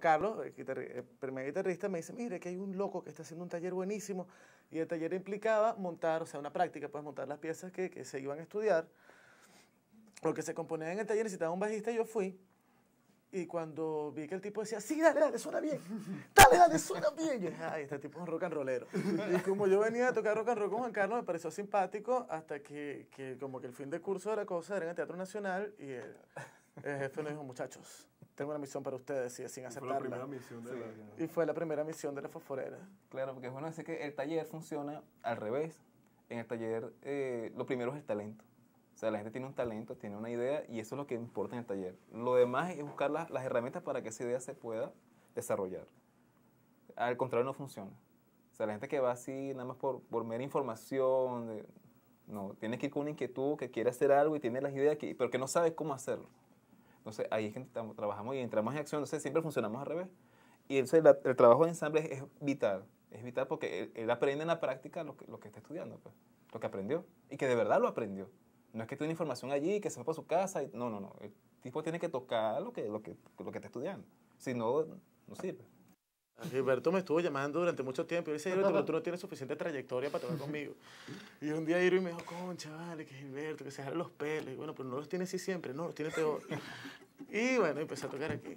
Carlos, el, primer guitarrista, me dice, mire, que hay un loco que está haciendo un taller buenísimo. Y el taller implicaba montar, o sea, una práctica, pues montar las piezas que, que se iban a estudiar. Lo que se componía en el taller necesitaba un bajista y yo fui. Y cuando vi que el tipo decía, sí, dale, dale, suena bien. Dale, dale, suena bien. Yo dije, ay, este tipo es un rock and rollero. Y como yo venía a tocar rock and roll con Juan Carlos, me pareció simpático hasta que, que como que el fin de curso de la cosa era en el Teatro Nacional y el, el jefe nos dijo, muchachos, tengo una misión para ustedes, y sin Fue la aceptarla. primera misión de la... Y fue la primera misión de la fosforera. Claro, porque es bueno decir que el taller funciona al revés. En el taller, eh, lo primero es el talento. O sea, la gente tiene un talento, tiene una idea y eso es lo que importa en el taller. Lo demás es buscar las, las herramientas para que esa idea se pueda desarrollar. Al contrario, no funciona. O sea, la gente que va así, nada más por, por mera información, de- no, tiene que ir con una inquietud, que quiere hacer algo y tiene las ideas, que, pero que no sabe cómo hacerlo. Entonces, ahí es que trabajamos y entramos en acción. Entonces, siempre funcionamos al revés. Y entonces, el trabajo de ensamble es, vital. Es vital porque él, aprende en la práctica lo que, lo que está estudiando, pues, lo que aprendió. Y que de verdad lo aprendió. No es que tiene información allí, que se fue para su casa. No, no, no. El tipo tiene que tocar lo que, lo que, lo que está estudiando. Si no, no sirve. Gilberto me estuvo llamando durante mucho tiempo y decía, Gilberto, pero tú no tienes suficiente trayectoria para tocar conmigo. Y un día Irwin me dijo, concha, vale, que Gilberto, que se jale los pelos. Y bueno, pero no los tiene así siempre, no, los tiene peor. Y bueno, empecé a tocar aquí.